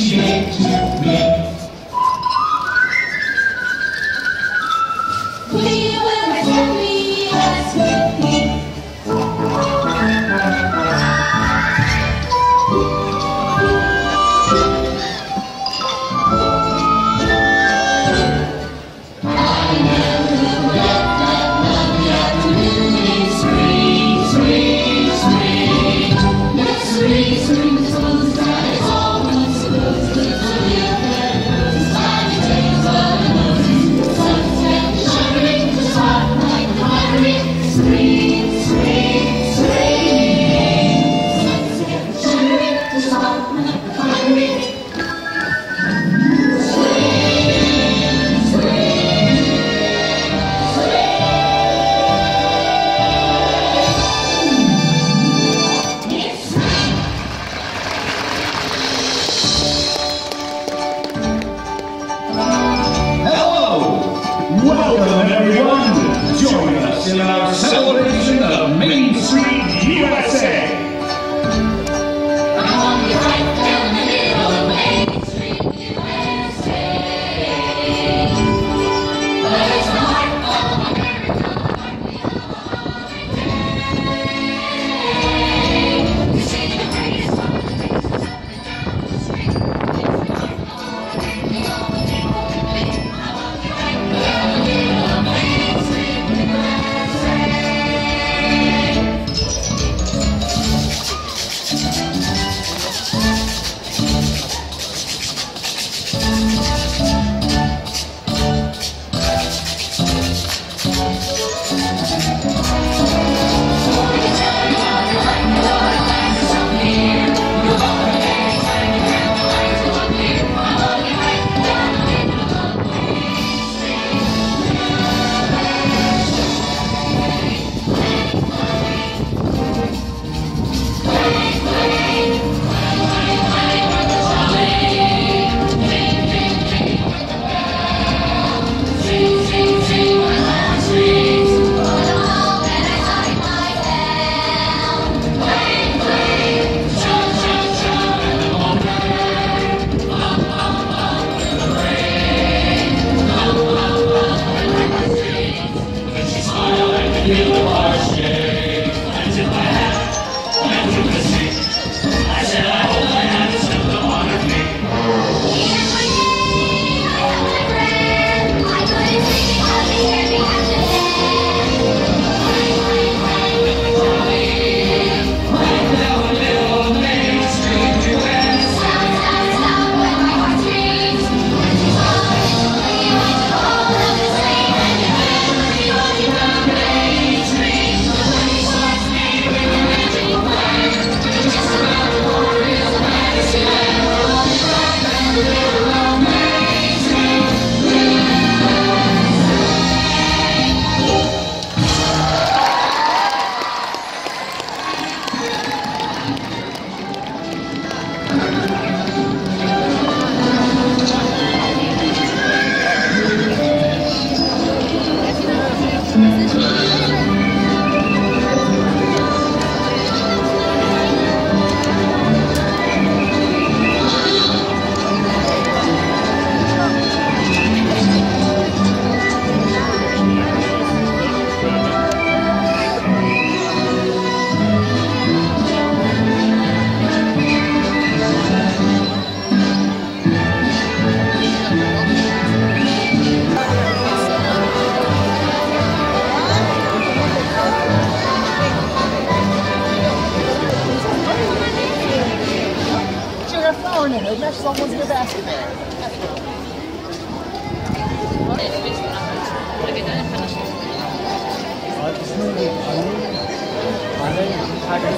She okay